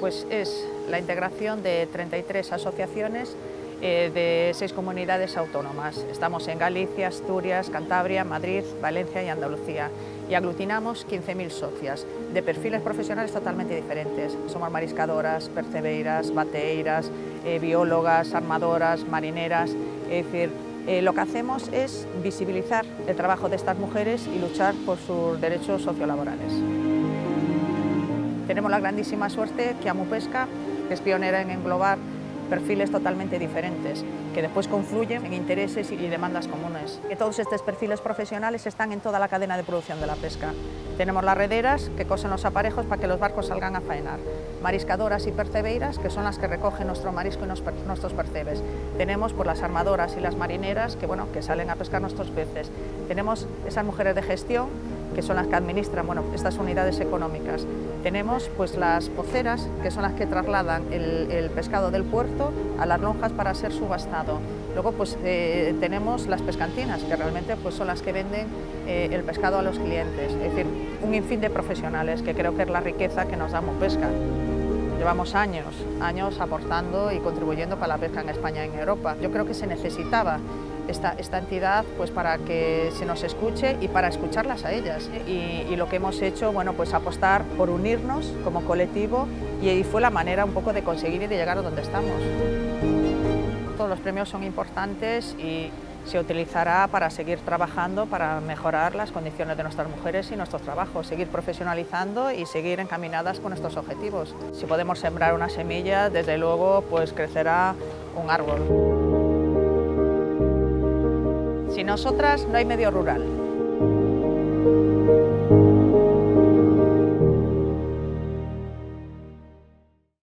pues es la integración de 33 asociaciones eh, de seis comunidades autónomas. Estamos en Galicia, Asturias, Cantabria, Madrid, Valencia y Andalucía y aglutinamos 15.000 socias de perfiles profesionales totalmente diferentes. Somos mariscadoras, percebeiras, bateiras, eh, biólogas, armadoras, marineras, es decir, eh, lo que hacemos es visibilizar el trabajo de estas mujeres y luchar por sus derechos sociolaborales. Tenemos la grandísima suerte que Amupesca es pionera en englobar perfiles totalmente diferentes, que después confluyen en intereses y demandas comunes. Que todos estos perfiles profesionales están en toda la cadena de producción de la pesca. Tenemos las rederas, que cosen los aparejos para que los barcos salgan a faenar. Mariscadoras y percebeiras, que son las que recogen nuestro marisco y nuestros percebes. Tenemos por las armadoras y las marineras, que, bueno, que salen a pescar nuestros peces. Tenemos esas mujeres de gestión, que son las que administran bueno, estas unidades económicas. Tenemos pues, las poceras, que son las que trasladan el, pescado del puerto a las lonjas para ser subastado. Luego pues, eh, tenemos las pescantinas, que realmente pues, son las que venden eh, el pescado a los clientes. Es decir, un infín de profesionales, que creo que es la riqueza que nos da Pesca. Llevamos años, años aportando y contribuyendo para la pesca en España y en Europa. Yo creo que se necesitaba esta, esta, entidad pues para que se nos escuche y para escucharlas a ellas. Y, lo que hemos hecho, bueno, pues apostar por unirnos como colectivo y fue la manera un poco de conseguir y de llegar a donde estamos. Todos los premios son importantes y se utilizará para seguir trabajando, para mejorar las condiciones de nuestras mujeres y nuestros trabajos, seguir profesionalizando y seguir encaminadas con estos objetivos. Si podemos sembrar una semilla, desde luego pues crecerá un árbol. Sin nosotras no hay medio rural.